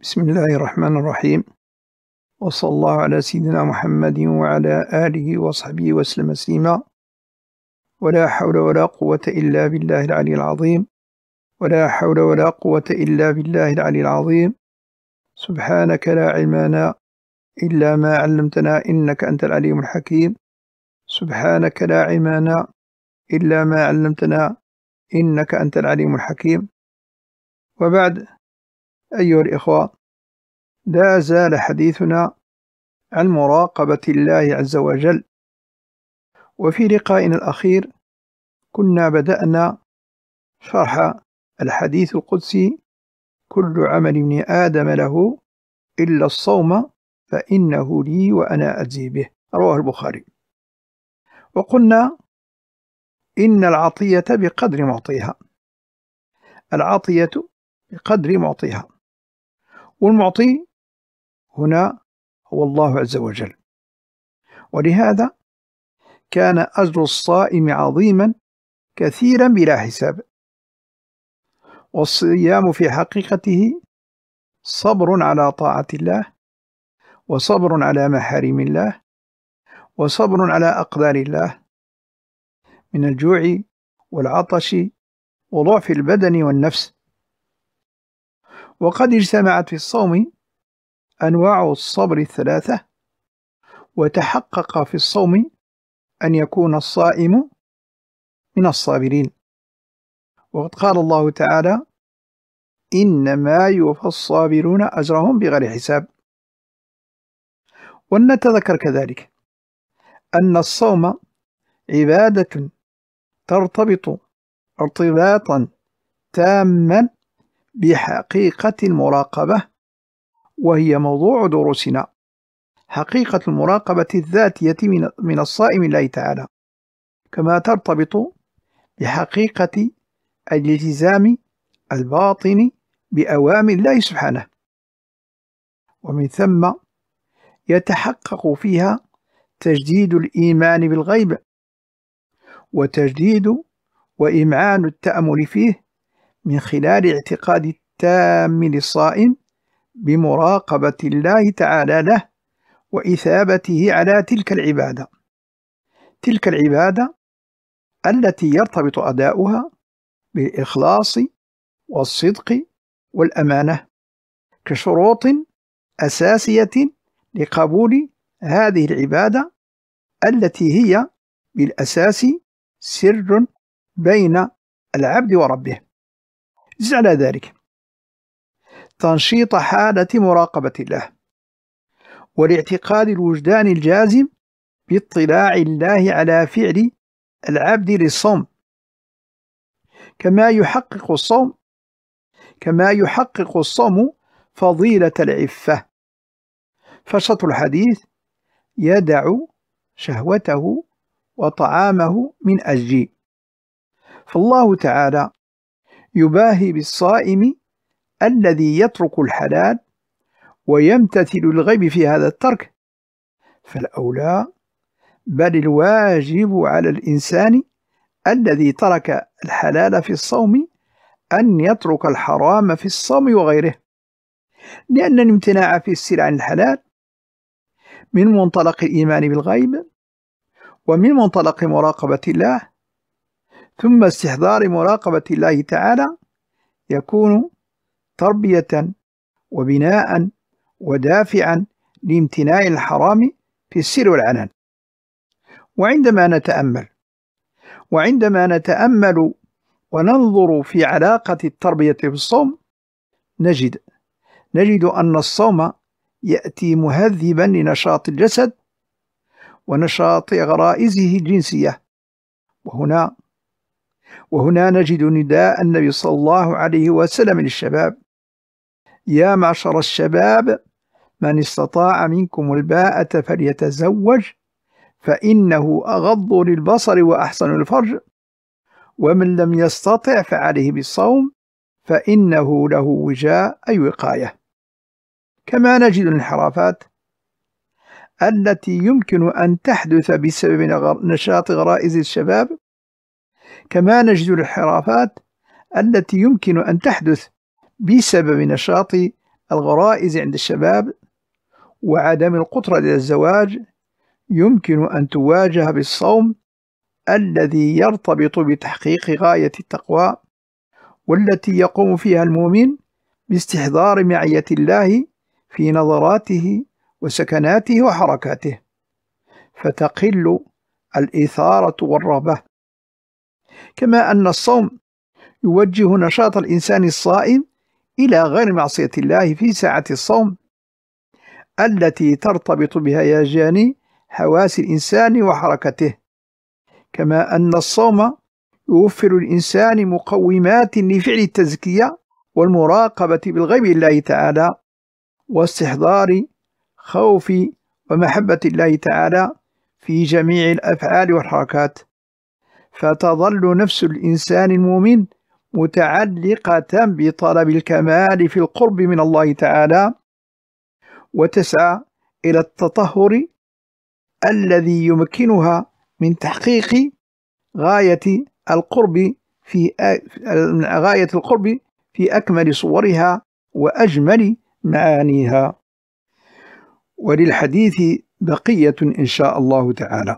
بسم الله الرحمن الرحيم. وصلى الله على سيدنا محمد وعلى آله وصحبه وسلم تسليما. ولا حول ولا قوة إلا بالله العلي العظيم. ولا حول ولا قوة إلا بالله العلي العظيم. سبحانك لا علم لنا إلا ما علمتنا إنك أنت العليم الحكيم. سبحانك لا علم لنا إلا ما علمتنا إنك أنت العليم الحكيم. وبعد أيها الإخوة لا زال حديثنا عن مراقبة الله عز وجل. وفي لقائنا الأخير كنا بدأنا شرح الحديث القدسي كل عمل ابن آدم له إلا الصوم فإنه لي وأنا أجزي به. رواه البخاري. وقلنا إن العطية بقدر معطيها. العطية بقدر معطيها. والمعطي هنا هو الله عز وجل. ولهذا كان أجر الصائم عظيما كثيرا بلا حساب. والصيام في حقيقته صبر على طاعة الله وصبر على محارم الله وصبر على أقدار الله من الجوع والعطش وضعف البدن والنفس. وقد اجتمعت في الصوم أنواع الصبر الثلاثة وتحقق في الصوم أن يكون الصائم من الصابرين. وقد قال الله تعالى إنما يوفى الصابرون أجرهم بغير حساب. ولنتذكر كذلك أن الصوم عبادة ترتبط ارتباطا تاما بحقيقة المراقبة وهي موضوع دروسنا. حقيقة المراقبة الذاتية من الصائم الله تعالى. كما ترتبط بحقيقة الالتزام الباطن بأوامر الله سبحانه. ومن ثم يتحقق فيها تجديد الإيمان بالغيب وتجديد وإمعان التأمل فيه من خلال اعتقاد التام للصائم بمراقبة الله تعالى له وإثابته على تلك العبادة. تلك العبادة التي يرتبط أداؤها بالإخلاص والصدق والأمانة كشروط أساسية لقبول هذه العبادة التي هي بالأساس سر بين العبد وربه. زد على ذلك. تنشيط حالة مراقبة الله والاعتقاد الوجدان الجازم باطلاع الله على فعل العبد للصوم. كما يحقق الصوم كما يحقق الصوم فضيلة العفة. فشط الحديث يدع شهوته وطعامه من أجل. فالله تعالى يباهي بالصائم الذي يترك الحلال ويمتثل الغيب في هذا الترك. فالأولى بل الواجب على الإنسان الذي ترك الحلال في الصوم أن يترك الحرام في الصوم وغيره. لأن الامتناع في السر عن الحلال من منطلق الإيمان بالغيب ومن منطلق مراقبة الله ثم استحضار مراقبة الله تعالى يكون تربية وبناء ودافعا لامتناع الحرام في السر والعلن وعندما نتأمل وعندما نتأمل وننظر في علاقة التربية بالصوم نجد نجد أن الصوم يأتي مهذبا لنشاط الجسد ونشاط غرائزه الجنسية. وهنا وهنا نجد نداء النبي صلى الله عليه وسلم للشباب. يا معشر الشباب من استطاع منكم الباءة فليتزوج فإنه أغض للبصر وأحسن الفرج ومن لم يستطع فعليه بالصوم فإنه له وجاء أي وقاية. كما نجد الانحرافات التي يمكن أن تحدث بسبب نشاط غرائز الشباب كما نجد الانحرافات التي يمكن أن تحدث بسبب نشاط الغرائز عند الشباب وعدم القدرة على الزواج يمكن أن تواجه بالصوم الذي يرتبط بتحقيق غاية التقوى والتي يقوم فيها المؤمن باستحضار معية الله في نظراته وسكناته وحركاته فتقل الإثارة والرغبة كما أن الصوم يوجه نشاط الإنسان الصائم إلى غير معصية الله في ساعة الصوم التي ترتبط بهيجان حواس الإنسان وحركته. كما أن الصوم يوفر الإنسان مقومات لفعل التزكية والمراقبة بالغيب الله تعالى واستحضار خوف ومحبة الله تعالى في جميع الأفعال والحركات. فتظل نفس الإنسان المؤمن متعلقة بطلب الكمال في القرب من الله تعالى. وتسعى إلى التطهر الذي يمكنها من تحقيق غاية القرب في غاية القرب في أكمل صورها وأجمل معانيها. وللحديث بقية إن شاء الله تعالى.